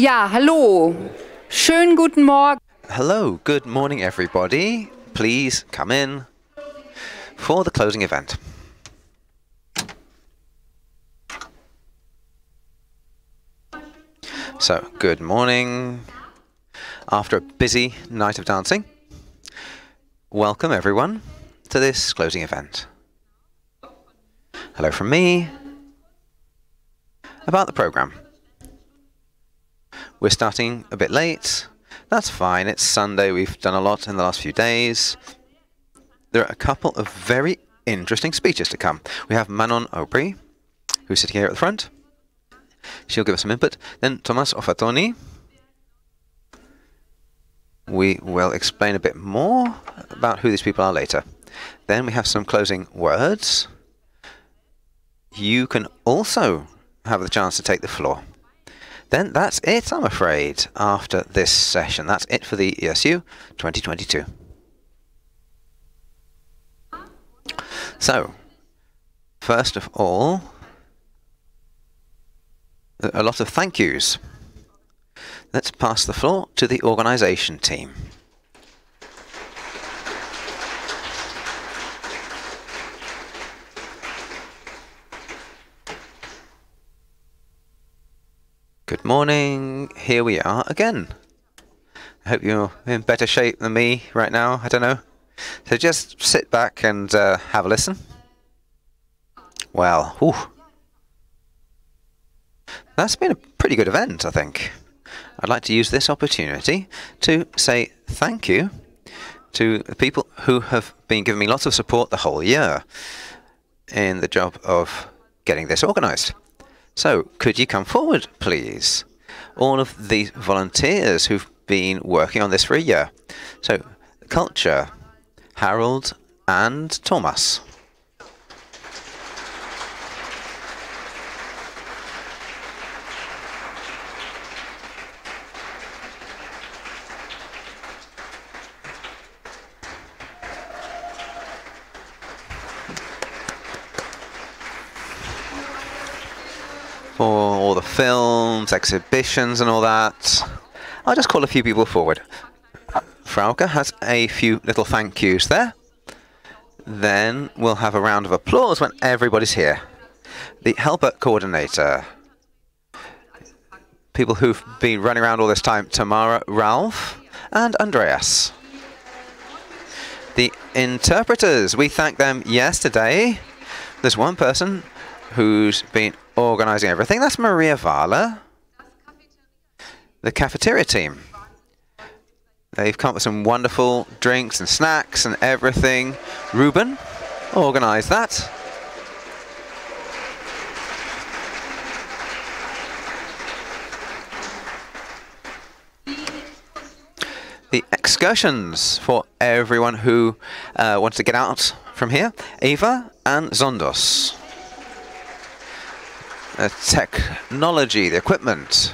Ja, hallo. Schönen guten Morgen. Hello, good morning, everybody. Please come in for the closing event. So, good morning. After a busy night of dancing, welcome everyone to this closing event. Hello from me. About the program. We're starting a bit late. That's fine. It's Sunday. We've done a lot in the last few days. There are a couple of very interesting speeches to come. We have Manon Aubry, who's sitting here at the front. She'll give us some input. Then Tommaso Fattori. We will explain a bit more about who these people are later. Then we have some closing words. You can also have the chance to take the floor. Then that's it, I'm afraid, after this session. That's it for the ESU 2022. So, first of all, a lot of thank yous. Let's pass the floor to the organisation team. Good morning. Here we are again. I hope you're in better shape than me right now. I don't know. So just sit back and uh, have a listen. Well, whew. That's been a pretty good event, I think. I'd like to use this opportunity to say thank you to the people who have been giving me lots of support the whole year in the job of getting this organised. So, could you come forward, please? All of the volunteers who've been working on this for a year. So, culture, Harold and Thomas. For all the films, exhibitions, and all that. I'll just call a few people forward. Frauke has a few little thank yous there. Then we'll have a round of applause when everybody's here. The helper coordinator. People who've been running around all this time, Tamara, Ralph, and Andreas. The interpreters, we thanked them yesterday. There's one person who's been organising everything. That's Maria Wahle. The cafeteria team. They've come up with some wonderful drinks and snacks and everything. Ruben organised that. The excursions for everyone who uh, wants to get out from here. Eva and Zondos. The technology, the equipment.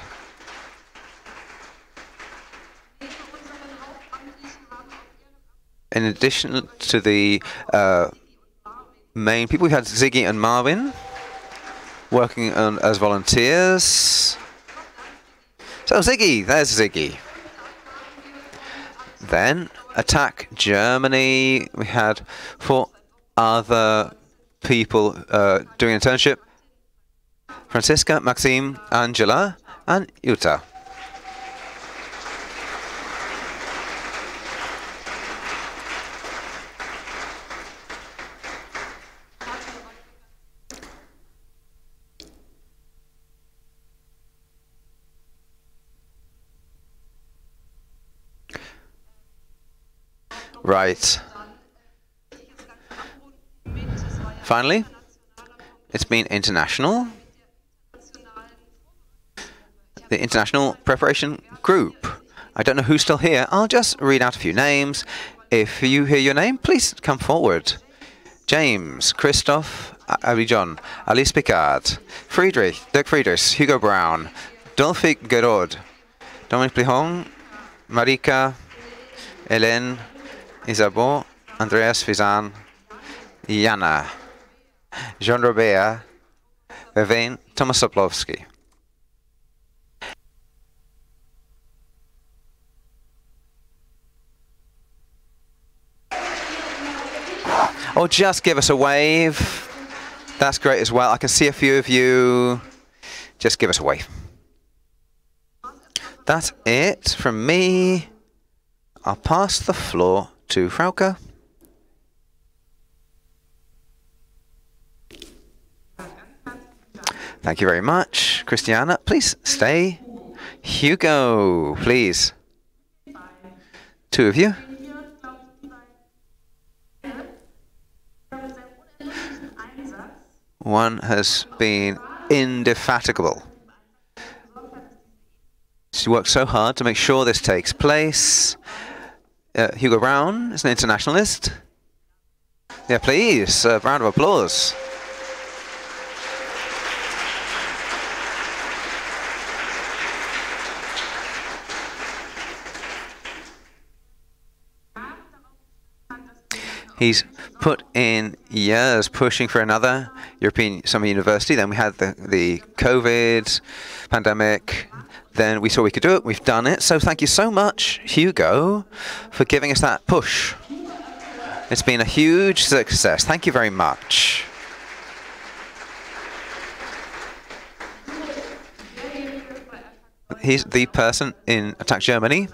in addition to the uh, main people, we had Ziggy and Marvin working on, as volunteers. So Ziggy, there's Ziggy. Then Attac Germany. We had four other people uh, doing internship. Francisca, Maxime, Angela, and Yuta. Right. Finally, it's been international. The International Preparation Group. I don't know who's still here. I'll just read out a few names. If you hear your name, please come forward. James, Christoph, Abidjan, Alice Picard, Friedrich, Dirk Friedrichs, Hugo Braun, Dolphy Gerod, Dominique Plihon, Marika, Hélène, Isabeau, Andreas Fizan, Jana, Jean Robert, Vivane Tomasoplovsky. Or just give us a wave. That's great as well. I can see a few of you. Just give us a wave. That's it from me. I'll pass the floor to Frauke. Thank you very much. Christiana, please stay. Hugo, please. Two of you. One has been indefatigable. She worked so hard to make sure this takes place. Uh, Hugo Braun is an internationalist. Yeah, please, a round of applause. He's put in years pushing for another European Summer University. Then we had the, the COVID pandemic. Then we saw we could do it. We've done it. So thank you so much, Hugo, for giving us that push. It's been a huge success. Thank you very much. He's the person in Attac Germany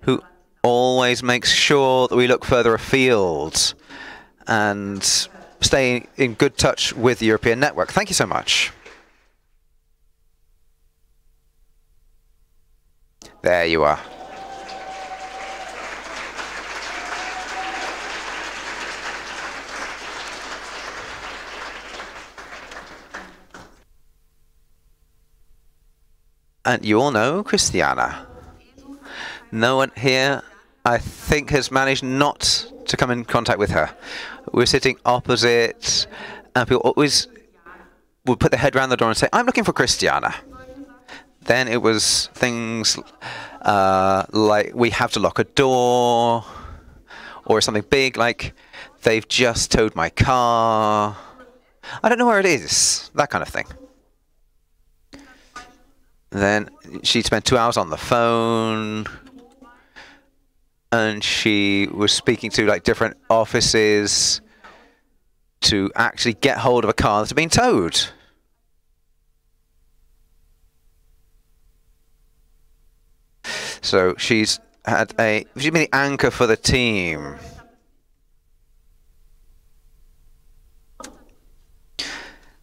who always makes sure that we look further afield and stay in good touch with the European network. Thank you so much. There you are. And you all know Christiana. No one here, I think, has managed not to come in contact with her. We're sitting opposite, and people always would put their head around the door and say, I'm looking for Christiana. Then it was things uh, like we have to lock a door, or something big like they've just towed my car. I don't know where it is, that kind of thing. Then she spent two hours on the phone and she was speaking to like different offices to actually get hold of a car that's been towed. So she's had a she's been the anchor for the team.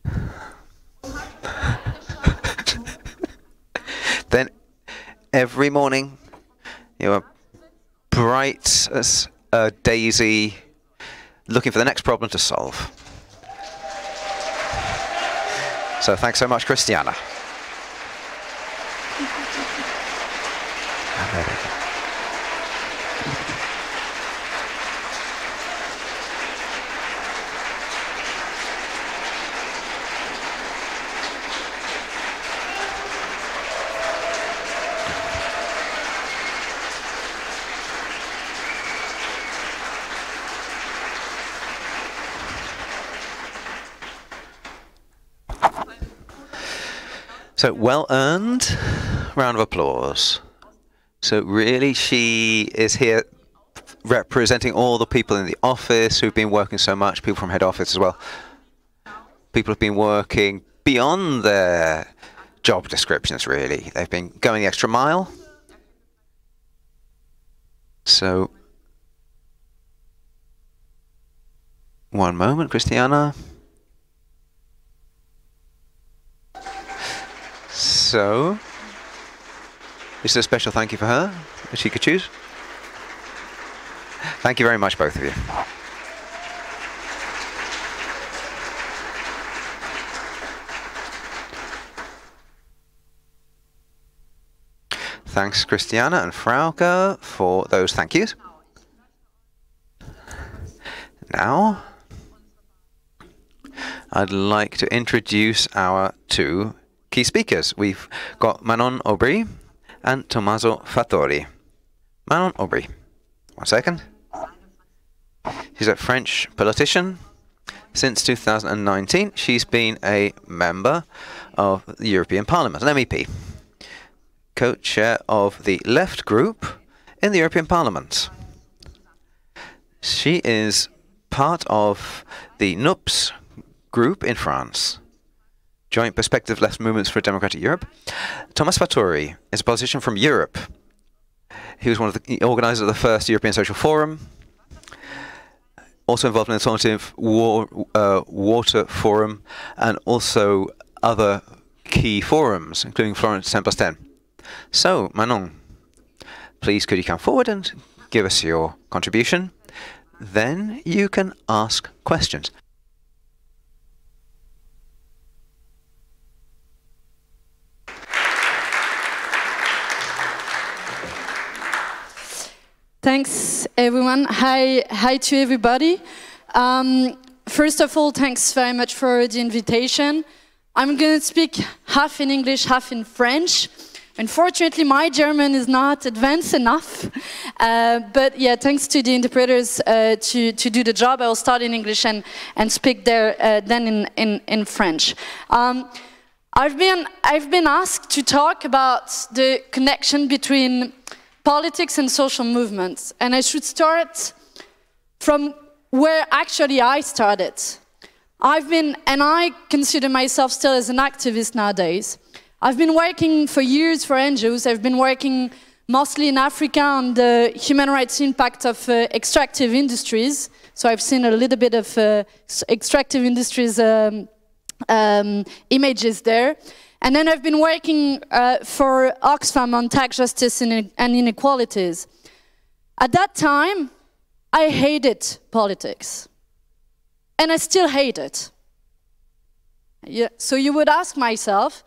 then every morning you know bright as a uh, daisy, looking for the next problem to solve. So thanks so much, Christiana. So well earned round of applause. So really she is here representing all the people in the office who've been working so much, people from head office as well. People have been working beyond their job descriptions really. They've been going the extra mile. So one moment, Christiana. So, this is a special thank you for her, if she could choose. Thank you very much, both of you. Thanks, Christiana and Frauke, for those thank yous. Now, I'd like to introduce our two key speakers. We've got Manon Aubry and Tommaso Fattori. Manon Aubry. One second. She's a French politician. Since 2019, she's been a member of the European Parliament, an MEP, co-chair of the Left Group in the European Parliament. She is part of the NUPES group in France. Joint Perspective Left Movements for a Democratic Europe. Thomas Fattori is a politician from Europe. He was one of the organisers of the first European Social Forum. Also involved in the Alternative War, uh, Water Forum and also other key forums, including Florence 10 plus 10. So, Manon, please could you come forward and give us your contribution? Then you can ask questions. Thanks, everyone. Hi, hi to everybody. Um, first of all, thanks very much for the invitation. I'm going to speak half in English, half in French. Unfortunately, my German is not advanced enough. Uh, but yeah, thanks to the interpreters uh, to, to do the job, I will start in English and, and speak there uh, then in, in, in French. Um, I've, been, I've been asked to talk about the connection between politics and social movements. And I should start from where actually I started. I've been, and I consider myself still as an activist nowadays. I've been working for years for NGOs. I've been working mostly in Africa on the human rights impact of uh, extractive industries. So I've seen a little bit of uh, extractive industries um, um, images there. And then I've been working uh, for Oxfam on tax justice and inequalities. At that time, I hated politics. And I still hate it. Yeah, so you would ask myself,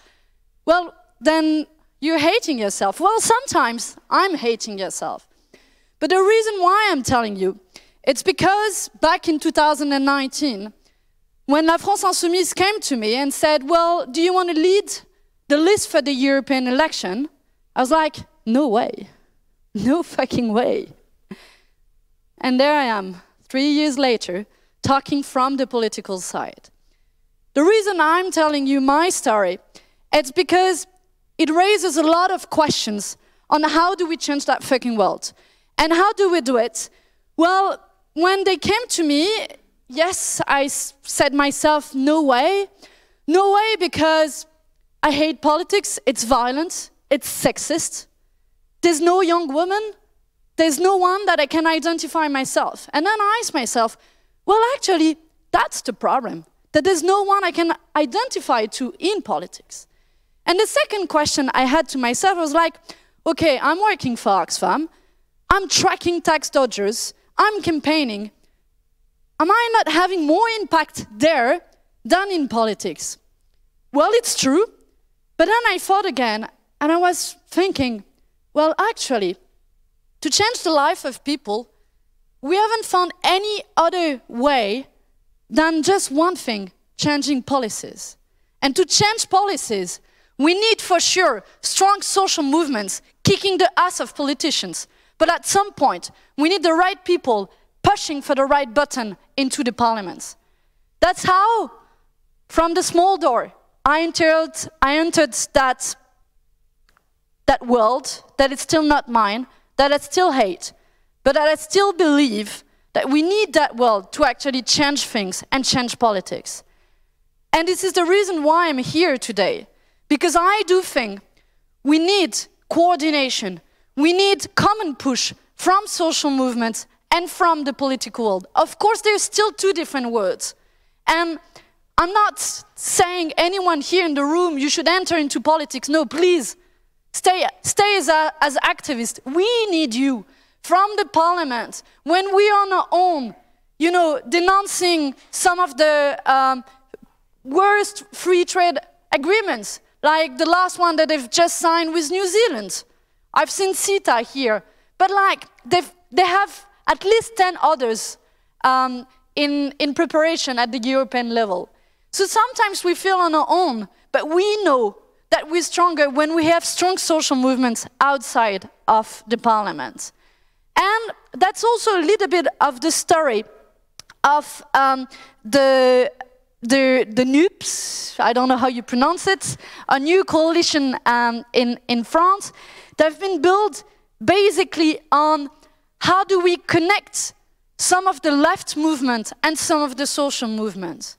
well, then you're hating yourself. Well, sometimes I'm hating yourself. But the reason why I'm telling you, it's because back in 2019, when La France Insoumise came to me and said, well, do you want to lead the list for the European election, I was like, no way. No fucking way. And there I am, three years later, talking from the political side. The reason I'm telling you my story, it's because it raises a lot of questions on how do we change that fucking world. And how do we do it? Well, when they came to me, yes, I said myself, no way. No way because I hate politics, it's violent, it's sexist. There's no young woman, there's no one that I can identify myself. And then I ask myself, well, actually, that's the problem, that there's no one I can identify to in politics. And the second question I had to myself was like, okay, I'm working for Oxfam, I'm tracking tax dodgers, I'm campaigning. Am I not having more impact there than in politics? Well, it's true. But then I thought again, and I was thinking, well, actually, to change the life of people, we haven't found any other way than just one thing changing policies. And to change policies, we need for sure strong social movements kicking the ass of politicians. But at some point, we need the right people pushing for the right button into the parliament. That's how, from the small door, I entered, I entered that, that world that is still not mine, that I still hate, but that I still believe that we need that world to actually change things and change politics. And this is the reason why I'm here today, because I do think we need coordination, we need common push from social movements and from the political world. Of course, there's still two different words. And I'm not saying anyone here in the room, you should enter into politics. No, please, stay, stay as, a, as activists. We need you from the parliament when we are on our own, you know, denouncing some of the um, worst free trade agreements, like the last one that they've just signed with New Zealand. I've seen CETA here, but like they've, they have at least 10 others um, in, in preparation at the European level. So sometimes we feel on our own, but we know that we're stronger when we have strong social movements outside of the parliament. And that's also a little bit of the story of um, the, the, the NUPES, I don't know how you pronounce it, a new coalition um, in, in France that have been built basically on how do we connect some of the left movement and some of the social movement.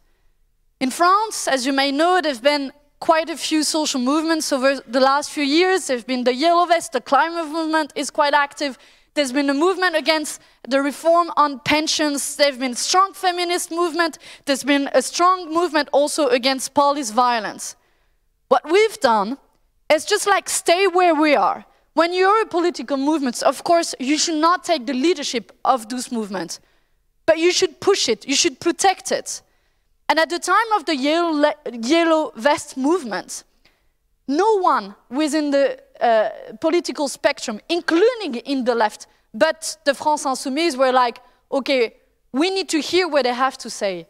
In France, as you may know, there have been quite a few social movements over the last few years. There have been the Yellow Vest, the climate movement is quite active. There's been a movement against the reform on pensions. There's been a strong feminist movement. There's been a strong movement also against police violence. What we've done is just like stay where we are. When you're a political movement, of course, you should not take the leadership of those movements, but you should push it, you should protect it. And at the time of the yellow, yellow vest movement, no one within the uh, political spectrum, including in the left, but the France Insoumise were like, okay, we need to hear what they have to say.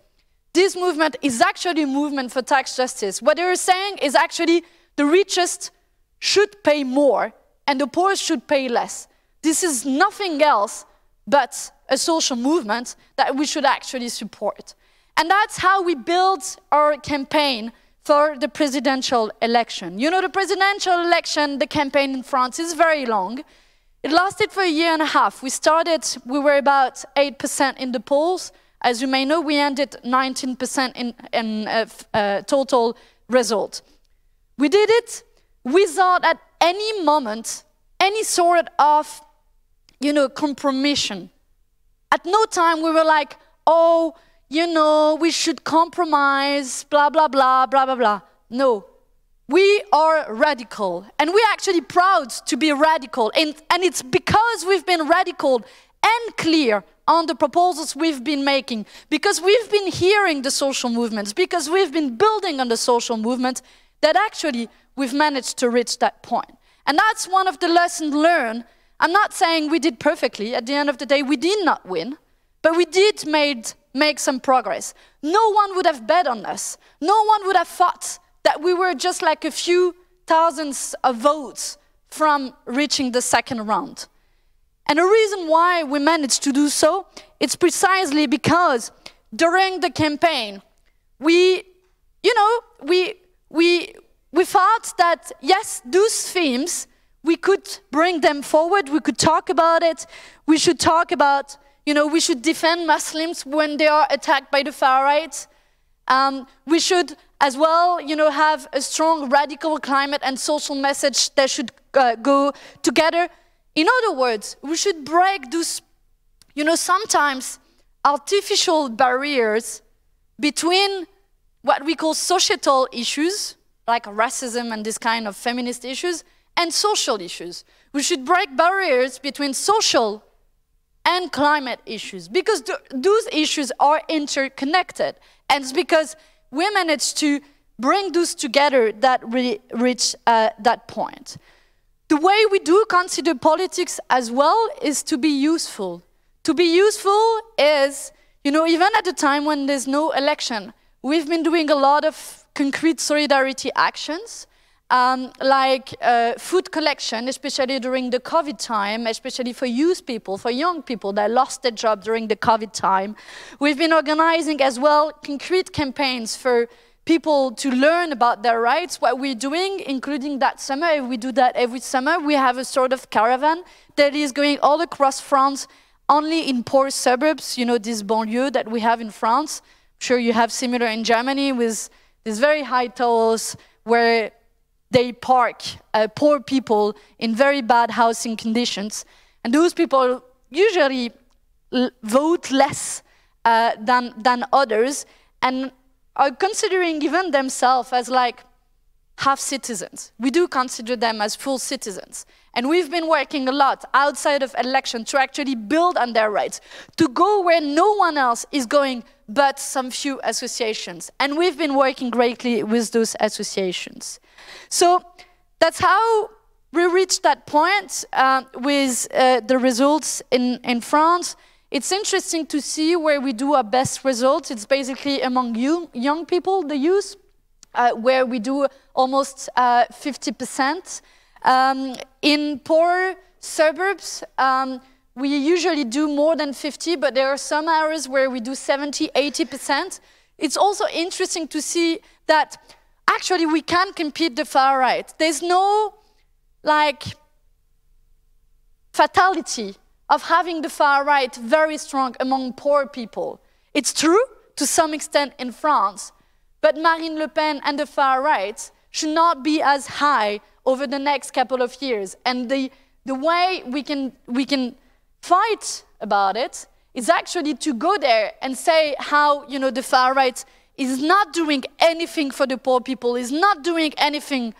This movement is actually a movement for tax justice. What they're saying is actually the richest should pay more and the poor should pay less. This is nothing else but a social movement that we should actually support. And that's how we built our campaign for the presidential election. You know, the presidential election, the campaign in France is very long. It lasted for a year and a half. We started, we were about 8% in the polls. As you may know, we ended 19% in, in uh, uh, total result. We did it without at any moment any sort of, you know, compromission. At no time we were like, oh, you know, we should compromise, blah, blah, blah, blah, blah, blah. No. We are radical, and we're actually proud to be radical. And, and it's because we've been radical and clear on the proposals we've been making, because we've been hearing the social movements, because we've been building on the social movement, that actually we've managed to reach that point. And that's one of the lessons learned. I'm not saying we did perfectly. At the end of the day, we did not win, but we did made make some progress. No one would have bet on us. No one would have thought that we were just like a few thousands of votes from reaching the second round. And the reason why we managed to do so, it's precisely because during the campaign, we, you know, we, we, we thought that, yes, those themes, we could bring them forward, we could talk about it, we should talk about you know, we should defend Muslims when they are attacked by the far right. Um, we should as well, you know, have a strong radical climate and social message that should uh, go together. In other words, we should break those, you know, sometimes artificial barriers between what we call societal issues, like racism and this kind of feminist issues, and social issues. We should break barriers between social and climate issues because th those issues are interconnected. And it's because we managed to bring those together that we reach uh, that point. The way we do consider politics as well is to be useful. To be useful is, you know, even at the time when there's no election, we've been doing a lot of concrete solidarity actions um, like uh, food collection, especially during the COVID time, especially for youth people, for young people that lost their job during the COVID time. We've been organizing as well concrete campaigns for people to learn about their rights. What we're doing, including that summer, we do that every summer, we have a sort of caravan that is going all across France, only in poor suburbs, you know, this banlieue that we have in France. I'm sure you have similar in Germany with these very high towers where they park uh, poor people in very bad housing conditions. And those people usually vote less uh, than, than others and are considering even themselves as like half citizens. We do consider them as full citizens. And we've been working a lot outside of election to actually build on their rights, to go where no one else is going but some few associations. And we've been working greatly with those associations. So that's how we reached that point uh, with uh, the results in, in France. It's interesting to see where we do our best results. It's basically among you, young people, the youth, where we do almost 50%. Uh, um, in poor suburbs, um, we usually do more than 50, but there are some areas where we do 70, 80%. It's also interesting to see that actually we can compete the far right. There's no like fatality of having the far right very strong among poor people. It's true to some extent in France, but Marine Le Pen and the far right should not be as high over the next couple of years. And the, the way we can, we can fight about it is actually to go there and say how you know, the far right is not doing anything for the poor people, is not doing anything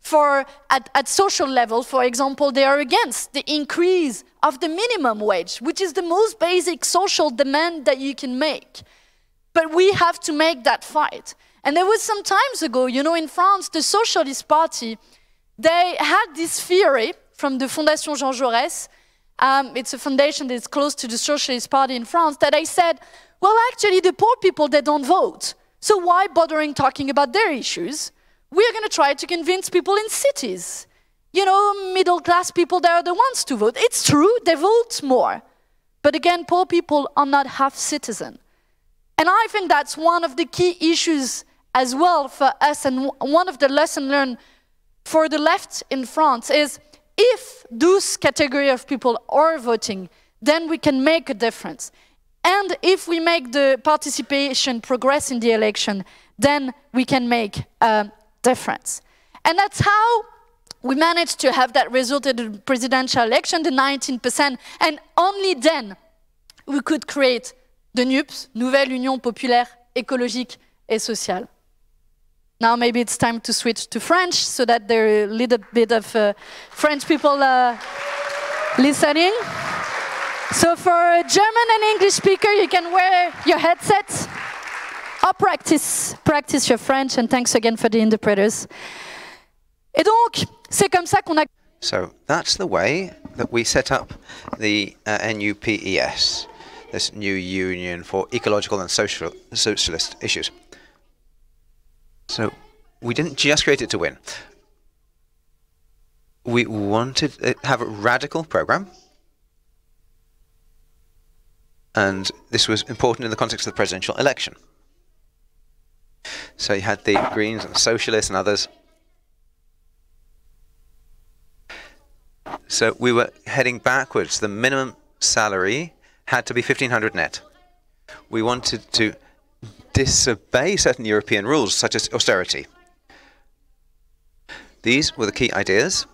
for at, at social level, for example, they are against the increase of the minimum wage, which is the most basic social demand that you can make. But we have to make that fight. And there was some times ago, you know, in France, the Socialist Party, they had this theory from the Fondation Jean Jaurès. Um, it's a foundation that's close to the Socialist Party in France that I said, well, actually, the poor people, they don't vote. So why bothering talking about their issues? we're going to try to convince people in cities. You know, middle class people, they are the ones to vote. It's true, they vote more. But again, poor people are not half citizen. And I think that's one of the key issues as well for us, and one of the lessons learned for the left in France is if those category of people are voting, then we can make a difference. And if we make the participation progress in the election, then we can make a difference. And that's how we managed to have that result in the presidential election, the 19%, and only then we could create the NUPES, Nouvelle Union Populaire Écologique et Sociale. Now maybe it's time to switch to French so that there are a little bit of uh, French people uh, listening. So for a German and English speaker, you can wear your headsets. I'll practice, practice your French and thanks again for the interpreters. Et donc, c'est comme ça qu'on a... So that's the way that we set up the uh, NUPES, this new union for ecological and social socialist issues. So we didn't just create it to win. We wanted to have a radical program. And this was important in the context of the presidential election. So you had the Greens and the Socialists and others. So we were heading backwards. The minimum salary had to be 1500 net. We wanted to disobey certain European rules, such as austerity. These were the key ideas,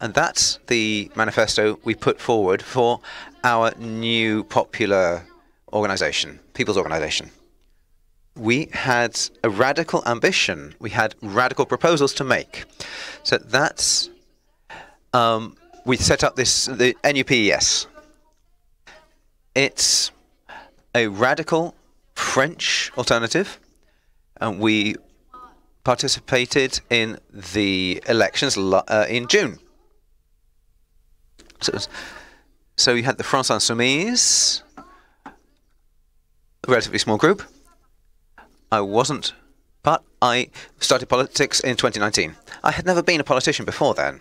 and that's the manifesto we put forward for our new popular organization, People's Organization we had a radical ambition. We had radical proposals to make. So that's um, we set up this the NUPES. It's a radical French alternative, and we participated in the elections uh, in June. So, so you had the France Insoumise, a relatively small group. I wasn't, but I started politics in 2019. I had never been a politician before then.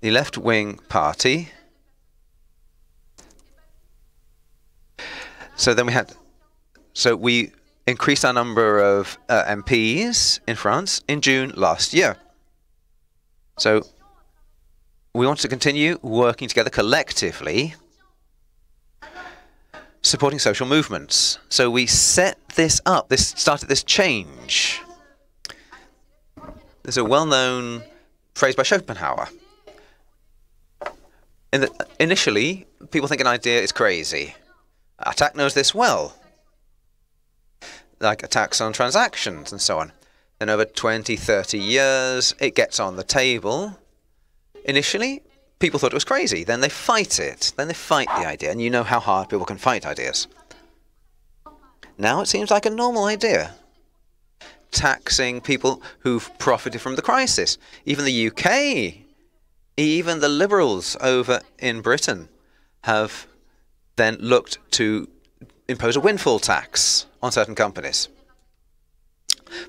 The left wing party. So then we had, so we increased our number of uh, MPs in France in June last year. So we want to continue working together collectively supporting social movements. So we set this up, this started this change. There's a well-known phrase by Schopenhauer. In the, initially, people think an idea is crazy. Attac knows this well, like attacks on transactions and so on. Then over 20, 30 years, it gets on the table. Initially, people thought it was crazy. Then they fight it. Then they fight the idea. And you know how hard people can fight ideas. Now it seems like a normal idea. Taxing people who've profited from the crisis. Even the UK, even the Liberals over in Britain have then looked to impose a windfall tax on certain companies.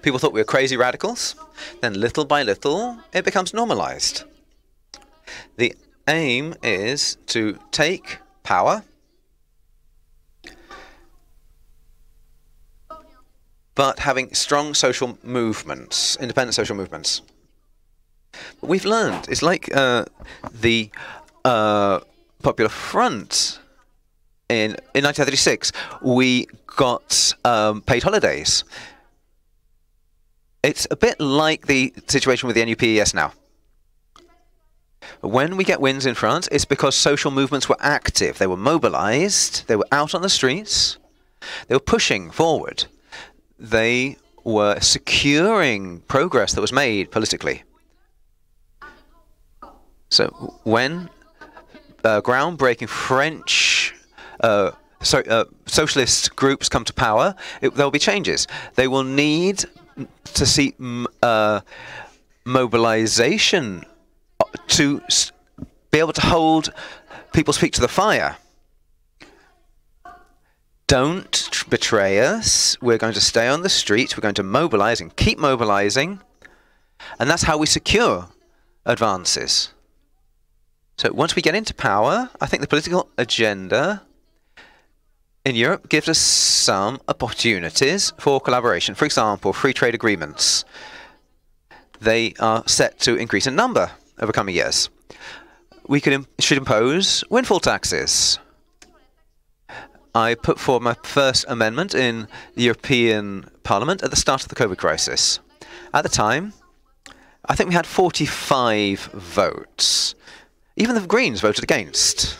People thought we were crazy radicals. Then little by little, it becomes normalized. The aim is to take power but having strong social movements, independent social movements. But we've learned, it's like uh, the uh, Popular Front in, in 1936, we got um, paid holidays. It's a bit like the situation with the NUPES now. When we get wins in France, it's because social movements were active. They were mobilized, they were out on the streets, they were pushing forward, they were securing progress that was made politically. So when uh, groundbreaking French uh, so, uh, socialist groups come to power, there will be changes. They will need to see uh, mobilization to be able to hold people's feet to the fire. Don't betray us. We're going to stay on the streets. We're going to mobilize and keep mobilizing. And that's how we secure advances. So once we get into power, I think the political agenda in Europe gives us some opportunities for collaboration. For example, free trade agreements. They are set to increase in number over coming years. We could Im should impose windfall taxes. I put forward my first amendment in the European Parliament at the start of the COVID crisis. At the time, I think we had 45 votes. Even the Greens voted against.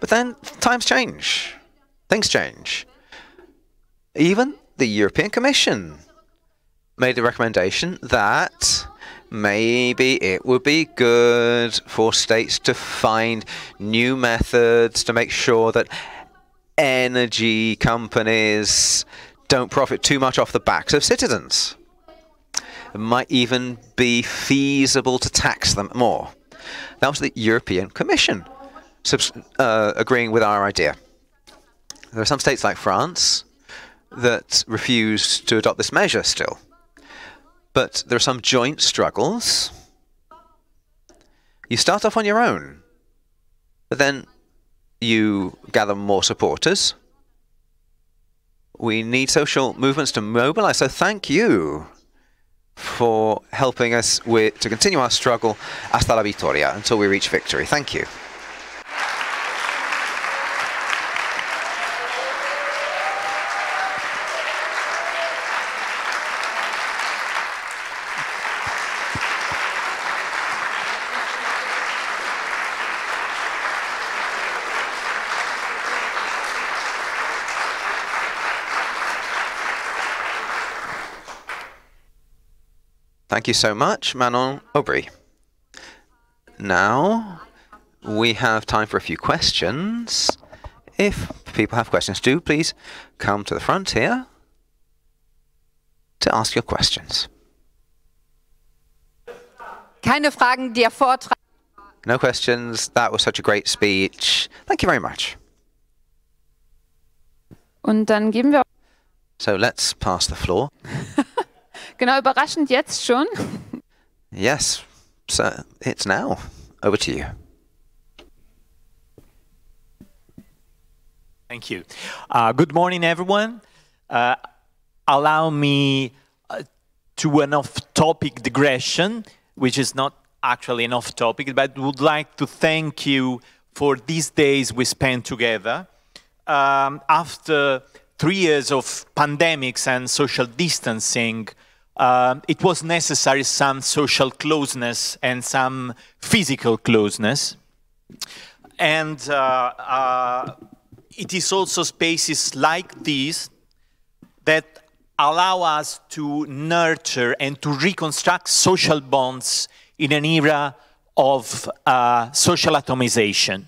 But then times change. Things change. Even the European Commission made a recommendation that maybe it would be good for states to find new methods to make sure that energy companies don't profit too much off the backs of citizens. It might even be feasible to tax them more. That was the European Commission uh, agreeing with our idea. There are some states like France that refuse to adopt this measure still. But there are some joint struggles. You start off on your own, but then you gather more supporters. We need social movements to mobilize, so thank you for helping us with, to continue our struggle hasta la victoria, until we reach victory. Thank you. Thank you so much, Manon Aubry. Now, we have time for a few questions. If people have questions, do please come to the front here to ask your questions. Keine Fragen, der Vortrag. No questions. That was such a great speech. Thank you very much. Und dann geben wir. So let's pass the floor. Genau, überraschend jetzt schon. Yes, so it's now. Over to you. Thank you. Uh, good morning, everyone. Uh, allow me uh, to an off-topic digression, which is not actually an off-topic, but would like to thank you for these days we spent together. Um, after three years of pandemics and social distancing, um, it was necessary some social closeness and some physical closeness. And uh, uh, it is also spaces like these that allow us to nurture and to reconstruct social bonds in an era of uh, social atomization.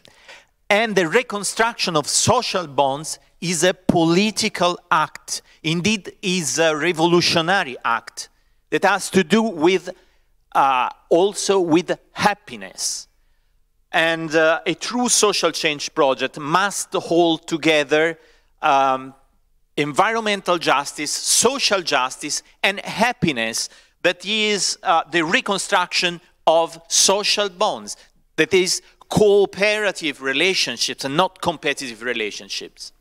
And the reconstruction of social bonds is a political act indeed is a revolutionary act that has to do with uh, also with happiness. And uh, a true social change project must hold together um, environmental justice, social justice, and happiness that is uh, the reconstruction of social bonds, that is cooperative relationships and not competitive relationships.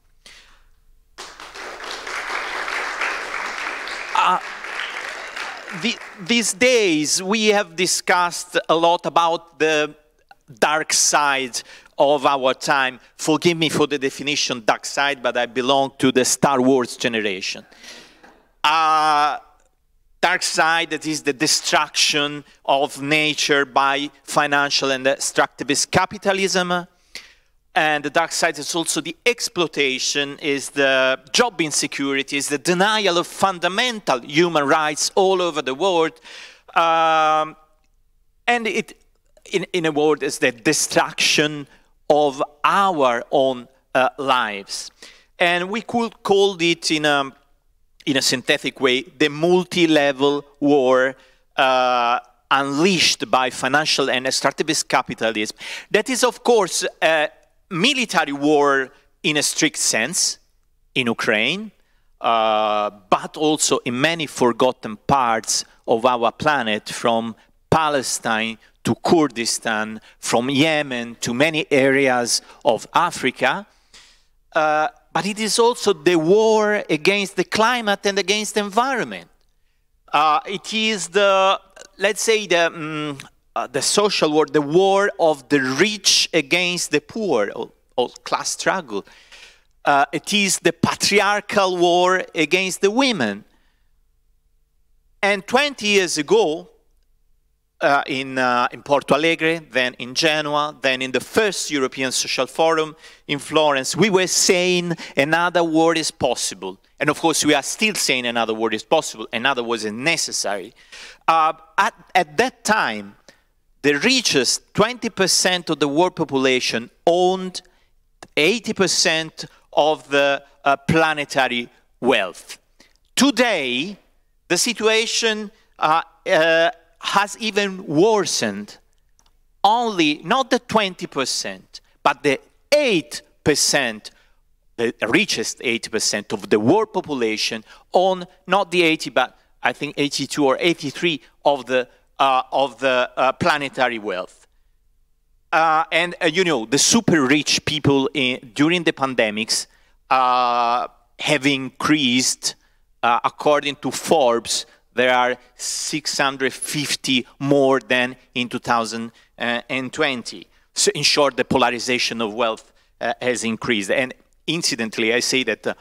Uh, the, these days, we have discussed a lot about the dark side of our time. Forgive me for the definition dark side, but I belong to the Star Wars generation. Uh, dark side that is the destruction of nature by financial and extractivist capitalism and the dark side is also the exploitation is the job insecurity is the denial of fundamental human rights all over the world um, and it in, in a word is the destruction of our own uh, lives and we could call it in a in a synthetic way, the multi-level war uh, unleashed by financial and extractivist capitalism. That is, of course, a military war in a strict sense in Ukraine, uh, but also in many forgotten parts of our planet, from Palestine to Kurdistan, from Yemen to many areas of Africa. Uh, but it is also the war against the climate and against the environment. Uh, it is the, let's say, the, um, uh, the social war, the war of the rich against the poor, or, class struggle. Uh, it is the patriarchal war against the women. And 20 years ago, uh, in, uh, in Porto Alegre, then in Genoa, then in the first European Social Forum in Florence, we were saying another world is possible. And of course, we are still saying another world is possible, another was necessary. Uh, at, at that time, the richest 20% of the world population owned 80% of the uh, planetary wealth. Today, the situation uh, uh, has even worsened. Only not the 20%, but the 8%, the richest 8% of the world population own not the 80, but I think 82 or 83 of the, uh, of the uh, planetary wealth. Uh, and uh, you know, the super rich people in, during the pandemics uh, have increased, uh, according to Forbes, there are 650 more than in 2020. So in short, the polarization of wealth has increased. And incidentally, I say that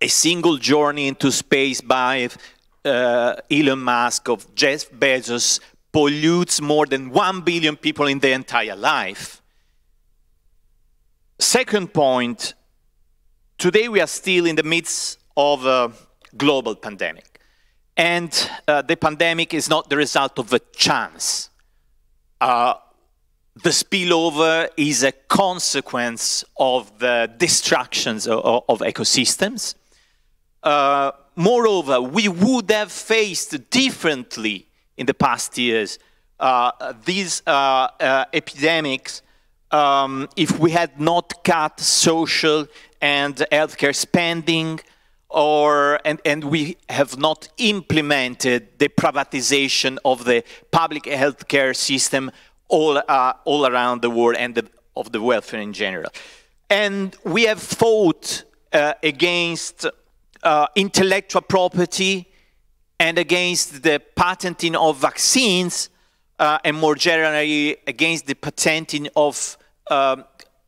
a single journey into space by uh, Elon Musk of Jeff Bezos pollutes more than 1 billion people in their entire life. Second point, today we are still in the midst of a global pandemic. And uh, the pandemic is not the result of a chance. Uh, the spillover is a consequence of the destructions of, of ecosystems. Uh, moreover, we would have faced differently in the past years uh, these uh, uh, epidemics um, if we had not cut social and healthcare spending, or and, and we have not implemented the privatization of the public healthcare system all, uh, all around the world and the, of the welfare in general. And we have fought uh, against uh, intellectual property and against the patenting of vaccines uh, and more generally against the patenting of um,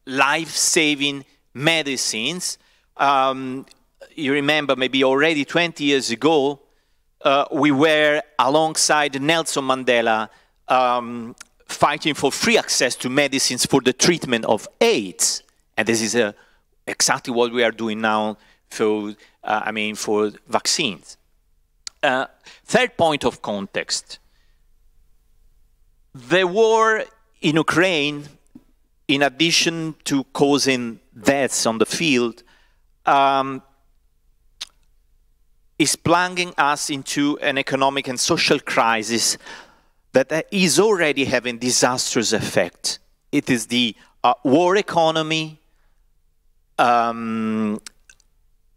life-saving medicines. Um, you remember maybe already 20 years ago, uh, we were alongside Nelson Mandela um, fighting for free access to medicines for the treatment of AIDS. And this is uh, exactly what we are doing now for, uh, I mean, for vaccines. Uh, third point of context. The war in Ukraine, in addition to causing deaths on the field, um, is plunging us into an economic and social crisis that is already having disastrous effect. It is the uh, war economy, um,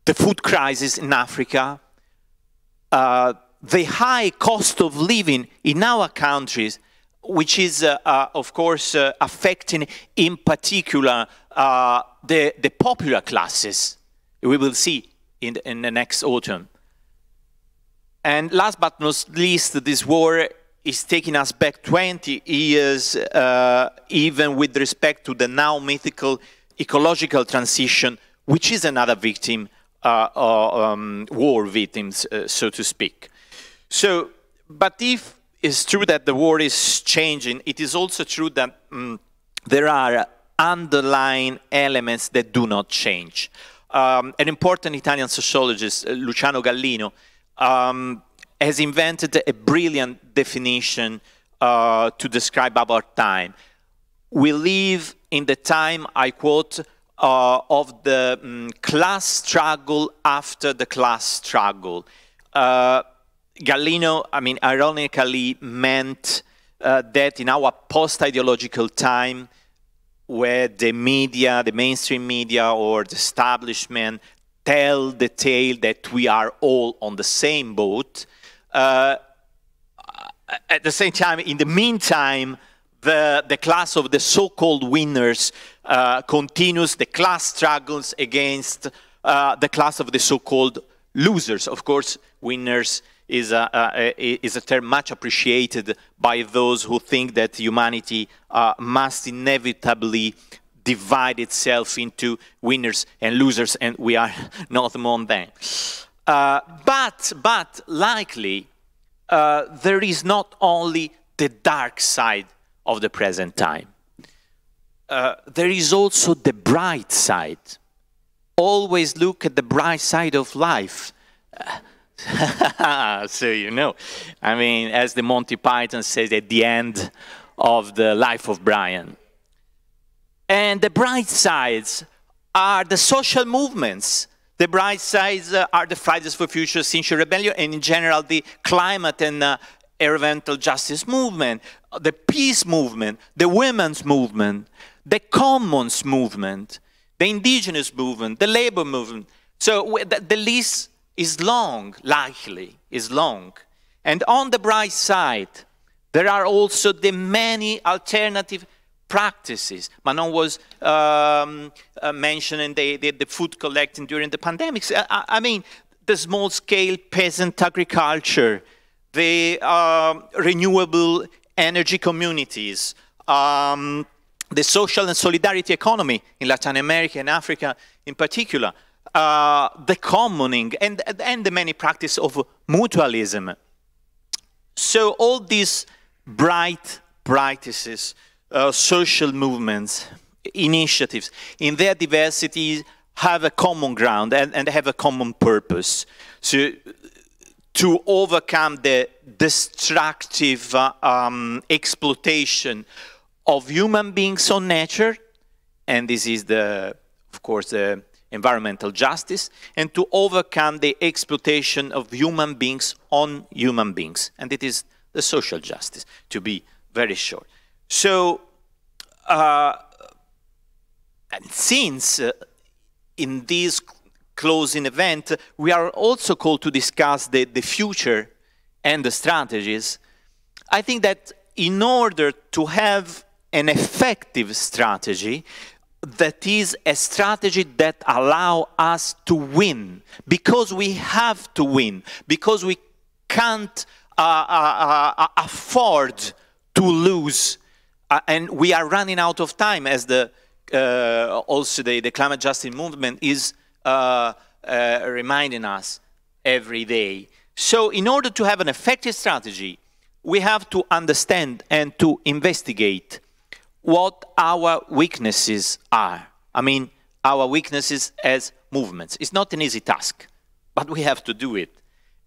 the food crisis in Africa, uh, the high cost of living in our countries, which is, uh, uh of course, uh, affecting in particular uh, the, the popular classes. We will see in the, in the next autumn. And last but not least, this war is taking us back 20 years, uh, even with respect to the now mythical ecological transition, which is another victim, um, war victims, uh, so to speak. So, but if it's true that the war is changing, it is also true that um, there are underlying elements that do not change. Um, an important Italian sociologist, uh, Luciano Gallino, um, has invented a brilliant definition uh, to describe our time. We live in the time, I quote, uh, of the um, class struggle after the class struggle. Uh, Gallino, I mean, ironically meant uh, that in our post-ideological time, where the media, the mainstream media or the establishment tell the tale that we are all on the same boat, uh, at the same time, in the meantime, the, the class of the so-called winners uh, continues the class struggles against uh, the class of the so-called losers. Of course, winners is a, a, is a term much appreciated by those who think that humanity uh, must inevitably divide itself into winners and losers, and we are not among them. Uh, but, but likely, uh, there is not only the dark side of the present time. Uh, there is also the bright side. Always look at the bright side of life. so you know, I mean, as the Monty Python says at the end of the life of Brian. And the bright sides are the social movements. The bright sides uh, are the Fridays for Future, Extinction Rebellion, and in general the climate and uh, environmental justice movement, the peace movement, the women's movement, the commons movement, the indigenous movement, the labor movement. So the, list is long, likely, is long. And on the bright side, there are also the many alternative practices. Manon was um, uh, mentioning the, the, the, food collecting during the pandemics. I, I mean, the small-scale peasant agriculture, the uh, renewable energy communities, um, the social and solidarity economy in Latin America and Africa in particular, uh, the commoning, and, and the many practice of mutualism. So all these bright practices, uh, social movements, initiatives, in their diversity have a common ground and, and have a common purpose. So to overcome the destructive uh, um, exploitation of human beings on nature, and this is the, of course, the environmental justice, and to overcome the exploitation of human beings on human beings, and it is the social justice, to be very short. So, uh, and since uh, in this closing event, we are also called to discuss the, the future and the strategies. I think that in order to have an effective strategy, that is a strategy that allow us to win because we have to win because we can't uh, uh, uh, afford to lose uh, and we are running out of time as the uh, also the, the climate justice movement is uh, uh, reminding us every day. So in order to have an effective strategy, we have to understand and to investigate what our weaknesses are. I mean, our weaknesses as movements. It's not an easy task, but we have to do it.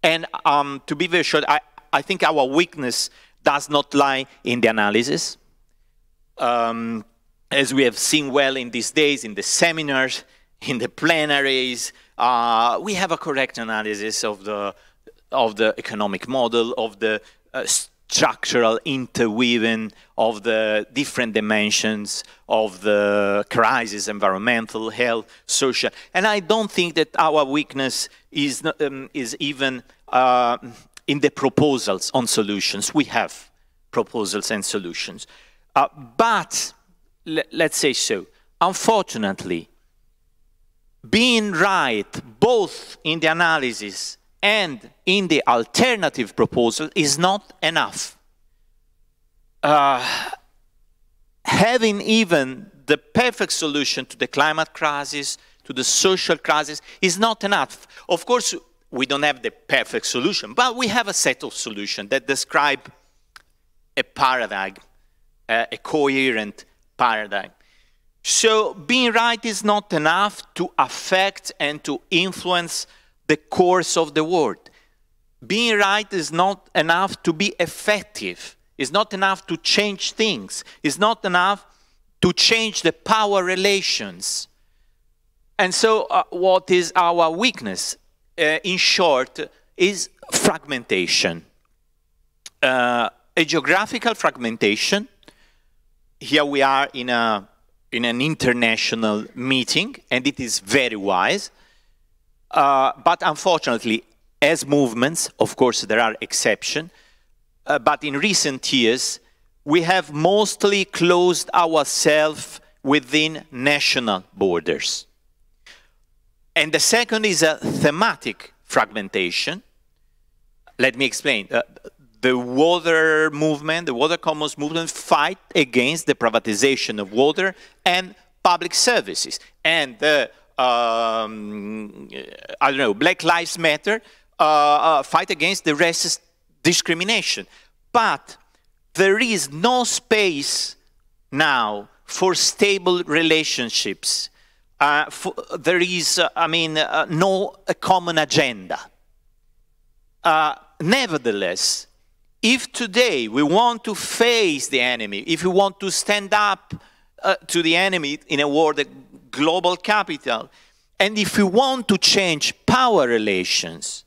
And um, to be very short, I, I think our weakness does not lie in the analysis. Um, as we have seen well in these days, in the seminars, in the plenaries, uh, we have a correct analysis of the, of the economic model, of the uh, structural interweaving of the different dimensions of the crisis, environmental, health, social. And I don't think that our weakness is, um, is even uh, in the proposals on solutions. We have proposals and solutions. Uh, but, let's say so, unfortunately, being right both in the analysis and in the alternative proposal is not enough. uh, having even the perfect solution to the climate crisis, to the social crisis, is not enough. Of course, we don't have the perfect solution, but we have a set of solutions that describe a paradigm, uh, a coherent paradigm. So being right is not enough to affect and to influence the course of the world. Being right is not enough to be effective. It's not enough to change things. It's not enough to change the power relations. And so, uh, what is our weakness? Uh, in short, is fragmentation. Uh, a geographical fragmentation. Here we are in, a, in an international meeting, and it is very wise. Uh, but unfortunately, as movements, of course, there are exceptions, uh, but in recent years, we have mostly closed ourselves within national borders. And the second is a thematic fragmentation. Let me explain. Uh, the water movement, the water commons movement fight against the privatization of water and public services. And the, um, I don't know, Black Lives Matter uh, uh, fight against the racist discrimination. But there is no space now for stable relationships. Uh, for, there is, uh, I mean, uh, no common agenda. Uh, nevertheless, if today we want to face the enemy, if we want to stand up uh, to the enemy in a world the global capital, and if we want to change power relations,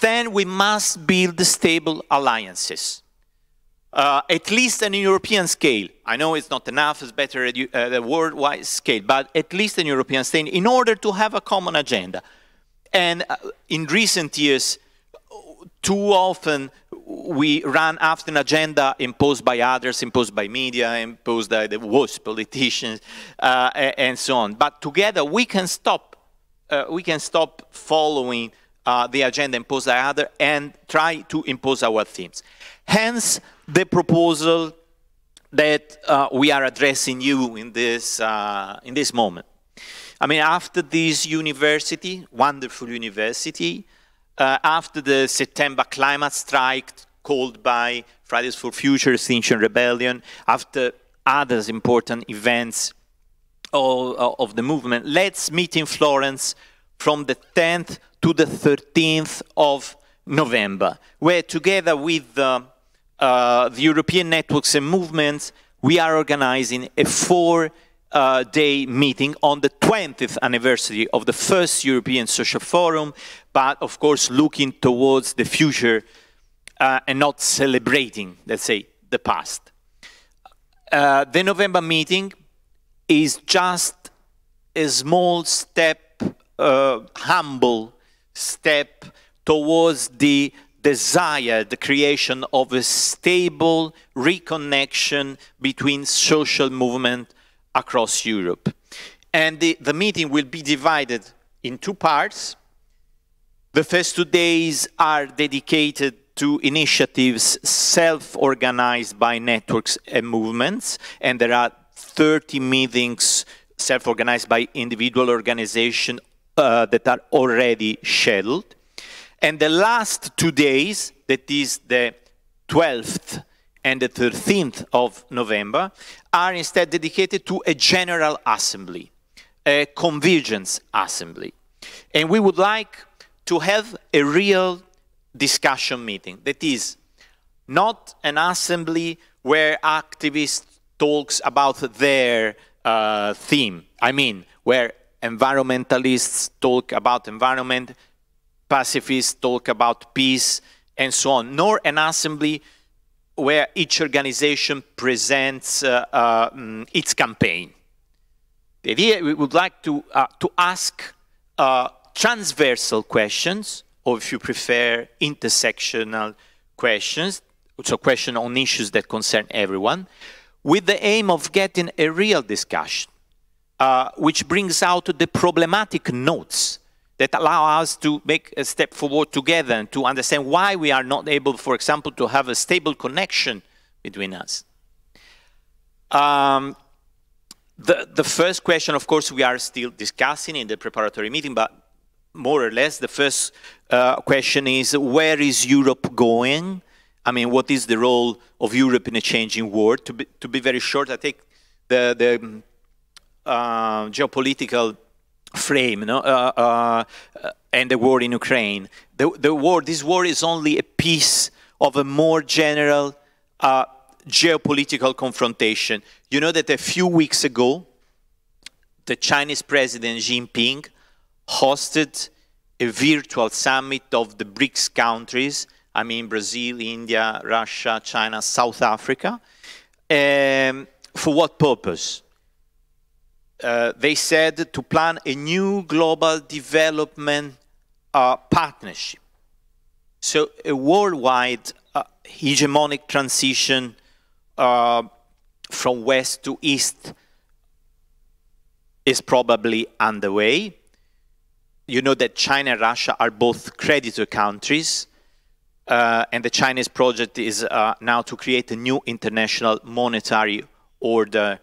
then we must build stable alliances. Uh, at least on a European scale. I know it's not enough, it's better at uh, the worldwide scale, but at least in European scale, in order to have a common agenda. And uh, in recent years, too often we run after an agenda imposed by others, imposed by media, imposed by the worst politicians, uh, and so on. But together we can stop, uh, we can stop following uh, the agenda imposed by others and try to impose our themes. Hence, the proposal that uh, we are addressing you in this, uh, in this moment. I mean, after this university, wonderful university, uh, after the September climate strike called by Fridays for Future, Extinction Rebellion, after other important events of, of the movement, let's meet in Florence from the 10th to the 13th of November, where together with the uh, the European Networks and Movements, we are organizing a four uh, day meeting on the 20th anniversary of the first European Social Forum, but of course looking towards the future uh, and not celebrating, let's say, the past. Uh, the November meeting is just a small step, uh, humble step towards the desire the creation of a stable reconnection between social movement across Europe. And the, the meeting will be divided in two parts. The first two days are dedicated to initiatives self-organized by networks and movements, and there are 30 meetings self-organized by individual organizations uh, that are already scheduled. And the last two days, that is the 12th and the 13th of November, are instead dedicated to a general assembly, a convergence assembly. And we would like to have a real discussion meeting that is not an assembly where activists talks about their uh, theme. I mean, where environmentalists talk about environment, pacifists talk about peace and so on, nor an assembly where each organization presents uh, uh, its campaign. The idea we would like to, uh, to ask uh, transversal questions, or if you prefer, intersectional questions, so questions on issues that concern everyone, with the aim of getting a real discussion, uh, which brings out the problematic notes that allow us to make a step forward together and to understand why we are not able, for example, to have a stable connection between us. Um, the, the first question, of course, we are still discussing in the preparatory meeting, but more or less the first uh, question is where is Europe going? I mean, what is the role of Europe in a changing world? To be, to be very short, I take the, the uh, geopolitical frame no? Uh, uh, and the war in Ukraine. The, the war, this war is only a piece of a more general uh, geopolitical confrontation. You know that a few weeks ago, the Chinese President Xi Jinping hosted a virtual summit of the BRICS countries, I mean Brazil, India, Russia, China, South Africa. Um, for what purpose? Uh, they said to plan a new global development uh, partnership. So a worldwide uh, hegemonic transition uh, from west to east is probably underway. You know that China and Russia are both creditor countries, uh, and the Chinese project is now to create a new international monetary order,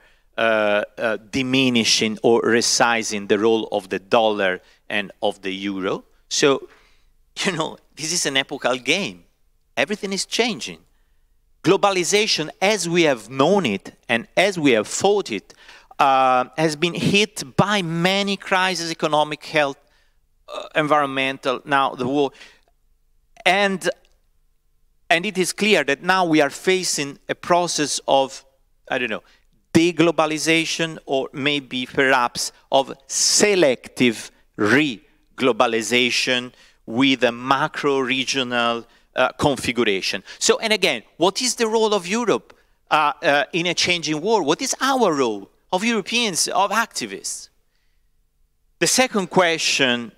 diminishing or resizing the role of the dollar and of the euro. So, you know, this is an epochal game. Everything is changing. Globalization, as we have known it and as we have fought it, uh, has been hit by many crises, economic, health, uh, environmental, now the war. And, and it is clear that now we are facing a process of, I don't know, deglobalization or maybe perhaps of selective re-globalization with a macro-regional uh, configuration. So, and again, what is the role of Europe uh, uh, in a changing world? What is our role? of Europeans, of activists. The second question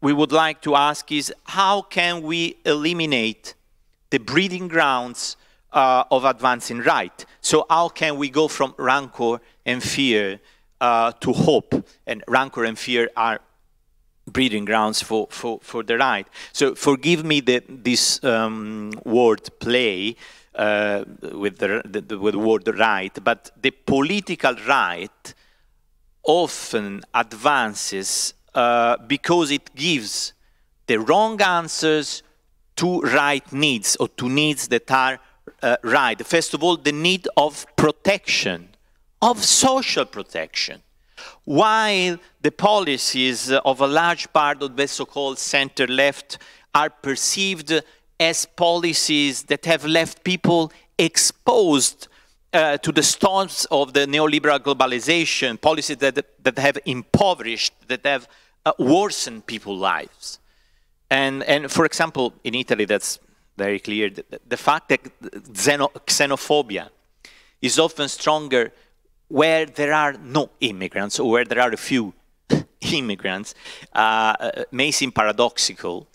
we would like to ask is how can we eliminate the breeding grounds uh, of advancing right? So how can we go from rancor and fear uh, to hope? And rancor and fear are breeding grounds for, for, for the right. So forgive me the, this um, word play, uh, with, the, the, with the word right, but the political right often advances uh, because it gives the wrong answers to right needs or to needs that are uh, right. First of all, the need of protection, of social protection. While the policies of a large part of the so-called center-left are perceived as policies that have left people exposed uh, to the storms of the neoliberal globalization, policies that, that have impoverished, that have uh, worsened people's lives. And, and for example, in Italy, that's very clear. The, the fact that xeno, xenophobia is often stronger where there are no immigrants or where there are a few immigrants uh, uh may seem paradoxical,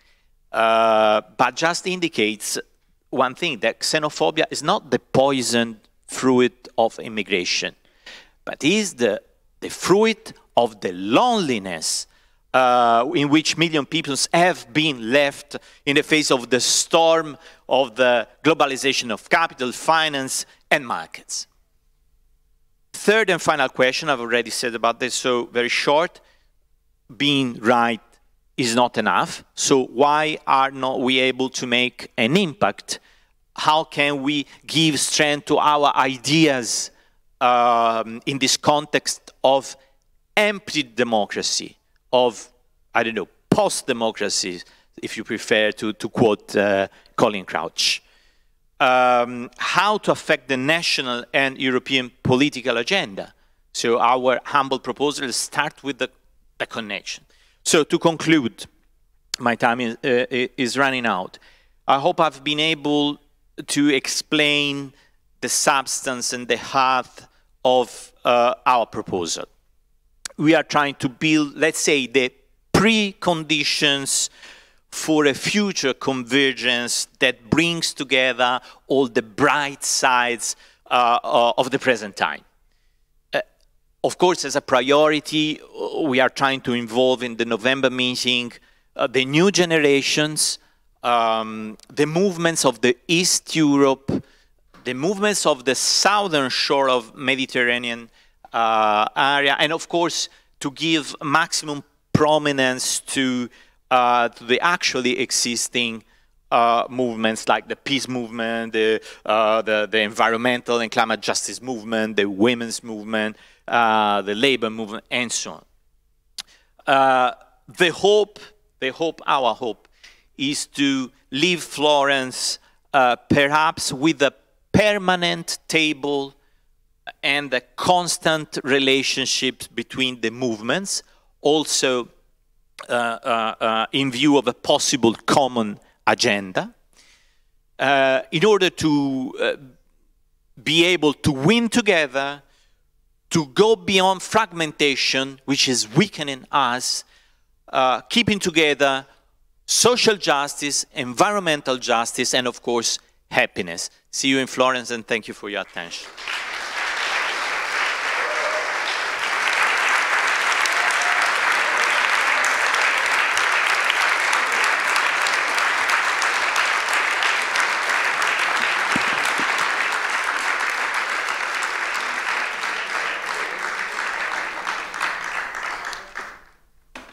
uh, but just indicates one thing, that xenophobia is not the poisoned fruit of immigration, but is the, the fruit of the loneliness uh, in which million people have been left in the face of the storm of the globalization of capital, finance, and markets. Third and final question, I've already said about this, so very short, being right is not enough. So why are not we able to make an impact? How can we give strength to our ideas um, in this context of empty democracy, of, I don't know, post-democracy, if you prefer to, to quote uh, Colin Crouch. Um, how to affect the national and European political agenda. So our humble proposal start with the, the connection. So to conclude, my time is, uh, is running out. I hope I've been able to explain the substance and the heart of uh, our proposal. We are trying to build, let's say, the preconditions for a future convergence that brings together all the bright sides uh, uh of the present time. Of course, as a priority, we are trying to involve in the November meeting uh, the new generations, um, the movements of the East Europe, the movements of the southern shore of Mediterranean uh, area, and of course to give maximum prominence to, uh, to the actually existing uh, movements like the peace movement, the, uh, the, the, environmental and climate justice movement, the women's movement, uh, the labor movement, and so on. Uh, the hope, the hope, our hope, is to leave Florence uh, perhaps with a permanent table and a constant relationship between the movements, also uh, uh, uh, in view of a possible common agenda, uh, in order to uh, be able to win together, to go beyond fragmentation, which is weakening us, keeping together social justice, environmental justice, and of course, happiness. See you in Florence, and thank you for your attention.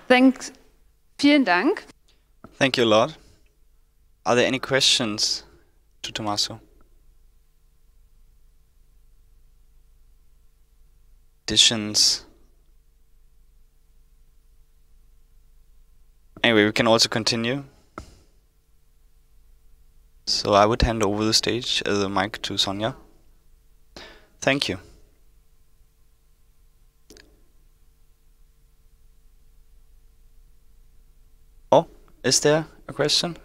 Thanks. Vielen Dank. Thank you, a lot. Are there any questions to Tommaso? Additions? Anyway, we can also continue. So I would hand over the stage, uh, the mic to Sonja. Thank you. Oh, is there a question?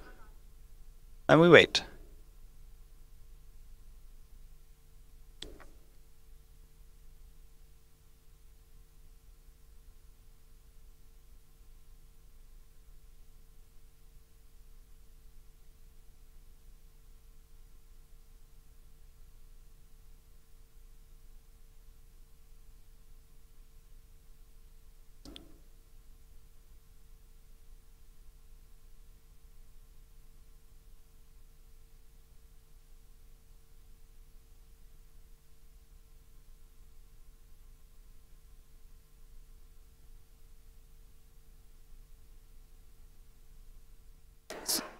And we wait.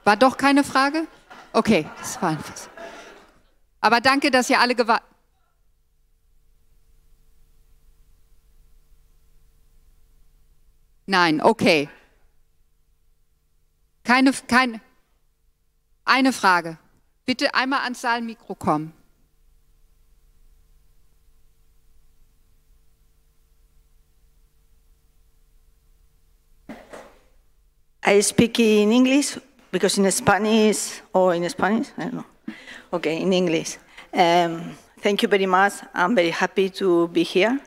War doch keine Frage? Okay, das war einfach. Aber danke, dass ihr alle gewartet. Nein, okay. Keine, keine. Eine Frage. Bitte einmal ans Saalmikro kommen. I speak in English because in Spanish or in Spanish, I don't know. Okay, in English. Um, thank you very much. I'm very happy to be here.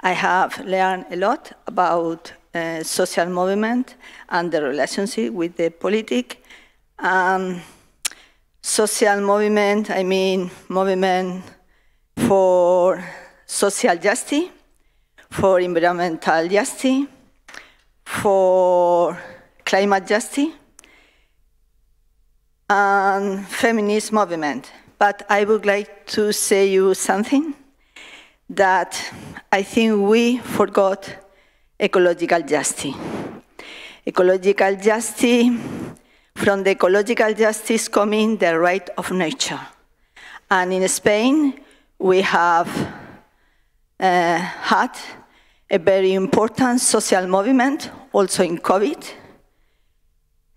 I have learned a lot about uh, social movement and the relationship with the politic. Um, social movement, I mean movement for social justice, for environmental justice, for climate justice, and feminist movement. But I would like to say you something that I think we forgot ecological justice. Ecological justice, from the ecological justice coming the right of nature. And in Spain, we have uh, had a very important social movement, also in COVID,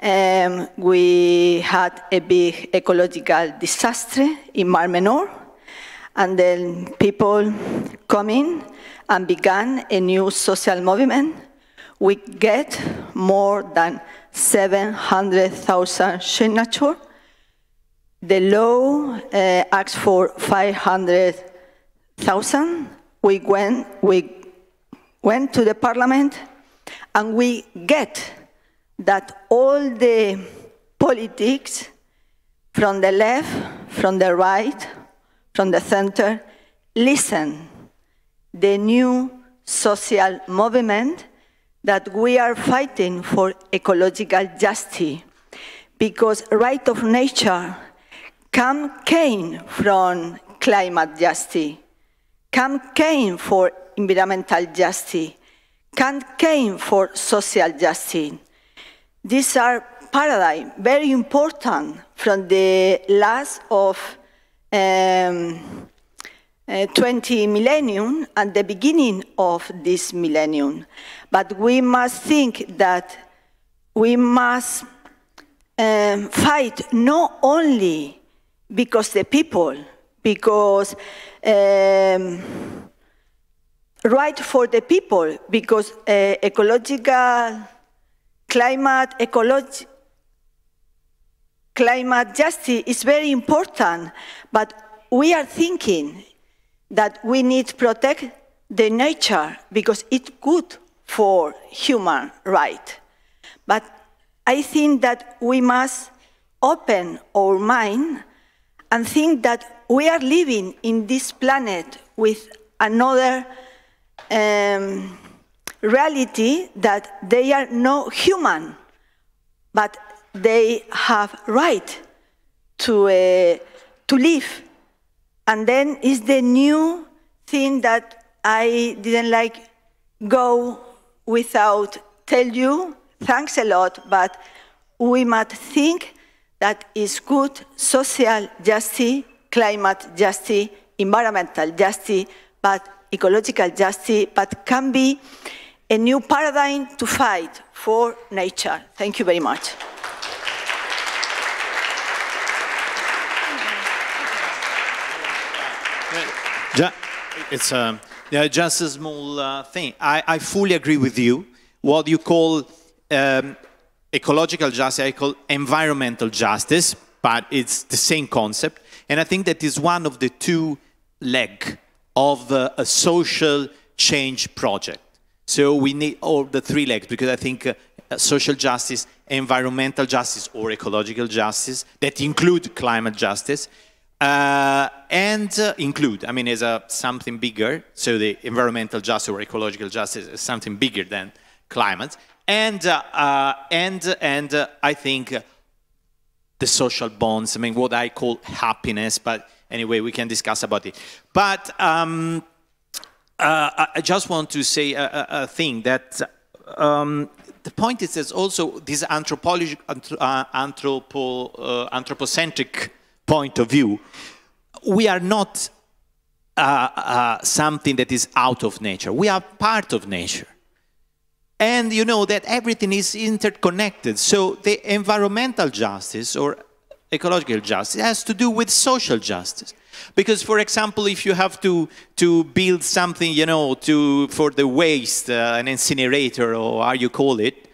um, we had a big ecological disaster in Mar Menor, and then people come in and began a new social movement. We get more than 700,000 signatures. The law uh, asks for 500,000. We went, we went to the parliament and we get that all the politics from the left, from the right, from the center, listen the new social movement that we are fighting for ecological justice because right of nature campaign from climate justice, campaign for environmental justice, campaign for social justice. These are paradigm very important from the last of um, uh, 20 millennium and the beginning of this millennium. But we must think that we must um, fight not only because the people, because um, right for the people, because uh, ecological climate ecology climate justice is very important, but we are thinking that we need to protect the nature because it's good for human right. But I think that we must open our mind and think that we are living in this planet with another um, reality that they are no human, but they have right to, uh, to live. And then is the new thing that I didn't like go without tell you, thanks a lot, but we must think that is good social justice, climate justice, environmental justice, but ecological justice, but can be a new paradigm to fight for nature. Thank you very much. It's um, yeah, just a small uh, thing. I, I fully agree with you. What you call um, ecological justice, I call environmental justice, but it's the same concept. And I think that is one of the two leg of uh, a social change project. So we need all the three legs because I think uh, social justice, environmental justice, or ecological justice that include climate justice, uh, and uh, include, I mean, is a something bigger. So the environmental justice or ecological justice is something bigger than climate, and uh, uh and and uh, I think the social bonds. I mean, what I call happiness, but anyway, we can discuss about it. But um, uh, I just want to say a, a, a thing that um, the point is there's also this anthropology, anthropo, anthropocentric point of view, we are not uh, uh, something that is out of nature. We are part of nature. And you know that everything is interconnected. So the environmental justice or ecological justice has to do with social justice. Because, for example, if you have to, to build something, you know, to, for the waste, uh, an incinerator or how you call it,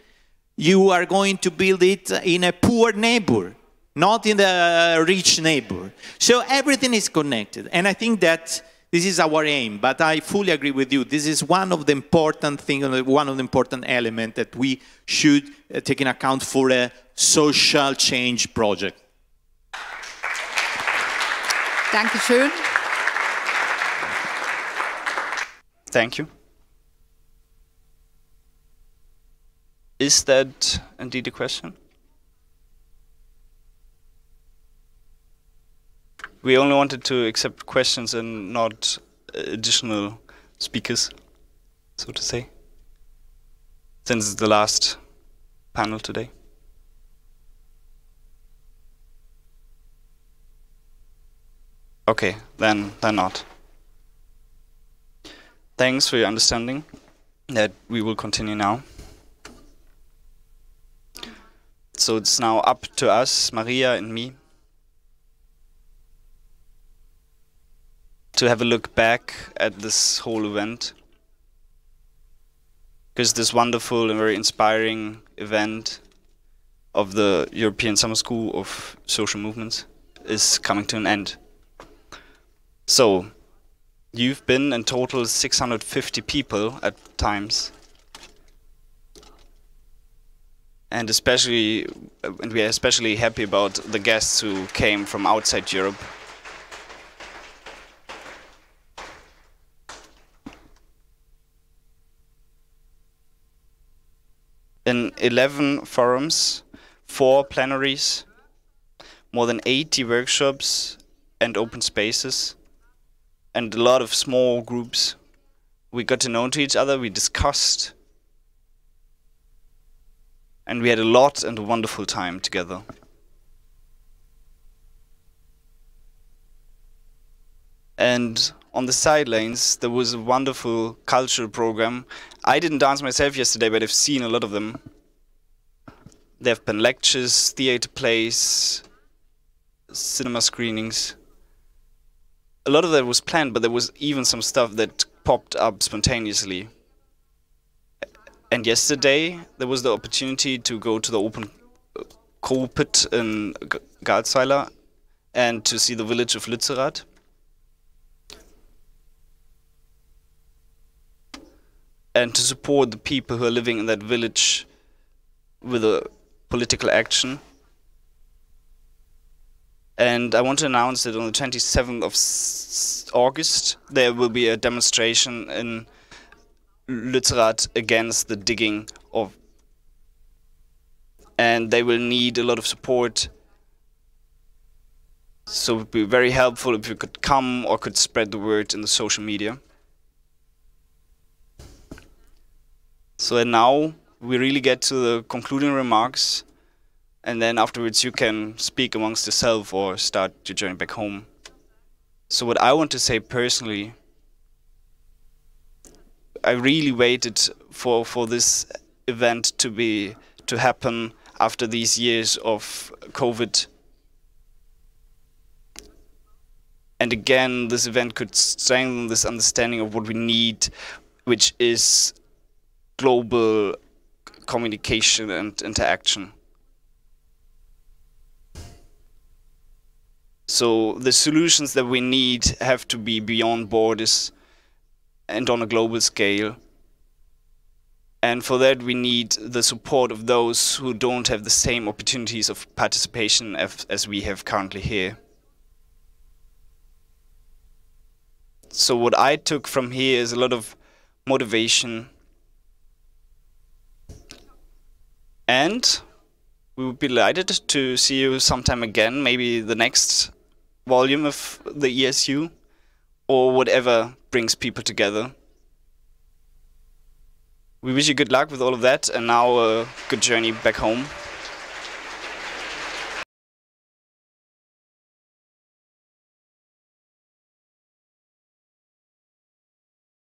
you are going to build it in a poor neighbor not in the rich neighbor. So everything is connected. And I think that this is our aim, but I fully agree with you. This is one of the important things, one of the important elements that we should uh, take in account for a social change project. Dankeschön. Thank you. Is that indeed a question? we only wanted to accept questions and not uh, additional speakers, so to say, since it's the last panel today. Okay, then then not. Thanks for your understanding that we will continue now. So it's now up to us, Maria and me, to have a look back at this whole event. Because this wonderful and very inspiring event of the European Summer School of Social Movements is coming to an end. So, you've been in total 650 people at times. And especially, and we are especially happy about the guests who came from outside Europe in 11 forums, four plenaries, more than 80 workshops and open spaces, and a lot of small groups. We got to know to each other, we discussed, and we had a lot and a wonderful time together. And on the sidelines, there was a wonderful cultural program. I didn't dance myself yesterday, but I've seen a lot of them. There have been lectures, theater plays, cinema screenings. A lot of that was planned, but there was even some stuff that popped up spontaneously. And yesterday, there was the opportunity to go to the open uh, coal pit in Garzweiler and to see the village of Lützerath. And to support the people who are living in that village with a political action. And I want to announce that on the 27th of August, there will be a demonstration in Lützerath against the digging of. And they will need a lot of support. So it would be very helpful if you could come or could spread the word in the social media. So now we really get to the concluding remarks, and then afterwards you can speak amongst yourself or start your journey back home. So what I want to say personally, I really waited for for this event to be to happen after these years of COVID. And again, this event could strengthen this understanding of what we need, which is global communication and interaction. So the solutions that we need have to be beyond borders and on a global scale. And for that, we need the support of those who don't have the same opportunities of participation as, as we have currently here. So what I took from here is a lot of motivation And we would be delighted to see you sometime again, maybe the next volume of the ESU or whatever brings people together. We wish you good luck with all of that and now a good journey back home.